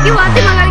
Nagiwati mga